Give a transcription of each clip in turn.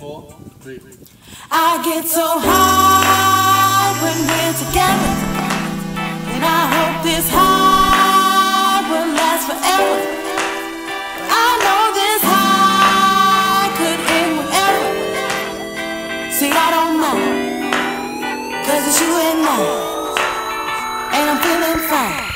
four, three. I get so high when we're together, and I hope this high will last forever. see i don't know Cause it's you and I, and I'm feeling fine.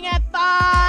at five.